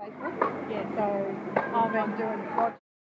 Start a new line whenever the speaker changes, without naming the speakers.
Facebook. Yeah, so um, I've been doing